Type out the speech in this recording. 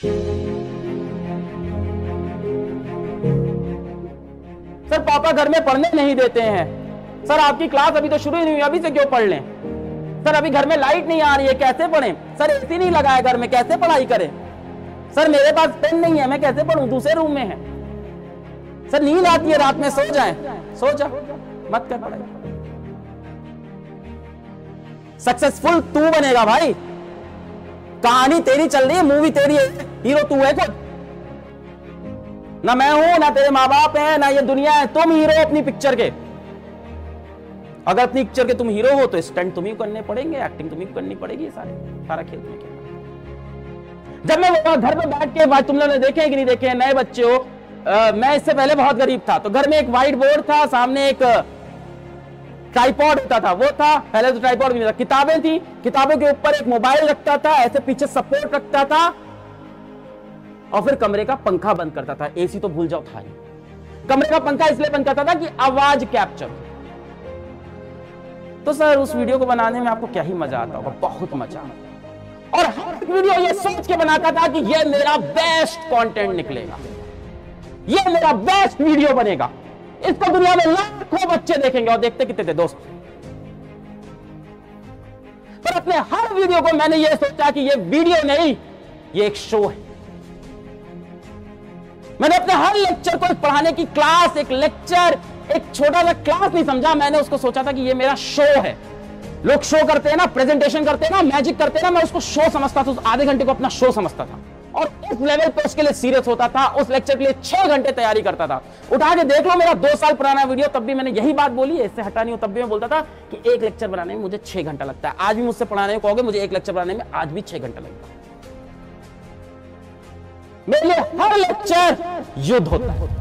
Sir, पापा घर में पढ़ने नहीं देते हैं। सर, आपकी क्लास अभी तो शुरू ही नहीं हुई, अभी से क्यों पढ़ लें? सर, अभी घर में लाइट नहीं आ रही है, कैसे पढ़ें? सर, एसी नहीं लगा है घर में, कैसे पढ़ाई करें? सर, मेरे पास पेन नहीं है, मैं कैसे पढ़ूं? दूसरे रूम में है। सर, नींद आती है रात में, सो जाए। सो जा मत कर पढ़ाई। सक्सेसफुल तू बनेगा भाई। कहानी तेरी चल रही है, मूवी तेरी है। हीरो तू है खुद। ना मैं हूँ ना तेरे माँ बाप हैं ना ये दुनिया है। तुम हीरो अपनी पिक्चर के। अगर अपनी पिक्चर के तुम हीरो हो तो स्टंट तुम्हें करने पड़ेंगे एक्टिंग तुम्हें करनी पड़ेगी सारे। सारा खेल तुम्हें खेलना। जब मैं घर में बैठ के तुम लोगों ने देखे कि नहीं देखे नए बच्चे हो आ, मैं इससे पहले बहुत गरीब था। तो घर में एक व्हाइट बोर्ड था सामने एक ट्राईपॉड होता था। वो था पहले तो ट्राईपॉड भी नहीं था। किताबें थी किताबों के ऊपर एक मोबाइल रखता था ऐसे पीछे सपोर्ट रखता था। और फिर कमरे का पंखा बंद करता था। एसी तो भूल जाओ, था ही। कमरे का पंखा इसलिए बंद करता था कि आवाज़ कैप्चर तो सर, उस वीडियो को बनाने में आपको क्या ही मज़ा आता होगा? बहुत मज़ा और हर वीडियो ये सोच के बनाता था कि ये मेरा बेस्ट कंटेंट निकलेगा। ये मेरा बेस्ट वीडियो बनेगा। इसको दुनिया में लाखों बच्चे देखेंगे और देखते कितने थे दोस्त। पर अपने हर वीडियो को मैंने ये सोचा कि ये वीडियो नहीं, ये एक शो है। मैंने अपने हर लेक्चर को एक पढ़ाने की क्लास एक लेक्चर एक छोटा सा क्लास नहीं समझा। मैंने उसको सोचा था कि ये मेरा शो है। लोग शो करते हैं ना प्रेजेंटेशन करते हैं ना मैजिक करते हैं ना, मैं उसको शो समझता था, उस आधे घंटे को अपना शो समझता था। और उस लेवल पे उसके लिए सीरियस होता था, उस लेक्चर के लिए छह घंटे तैयारी करता था। उठा के देख लो मेरा दो साल पुराना वीडियो तब भी मैंने यही बात बोली, इससे हटा नहीं हूँ, तब भी मैं बोलता था कि एक लेक्चर बनाने में मुझे छह घंटा लगता है। आज भी मुझसे पढ़ाने में कहोगे, मुझे एक लेक्चर बनाने में आज भी छह घंटा लगता है। मेरे लिए हर लेक्चर युद्ध होता है।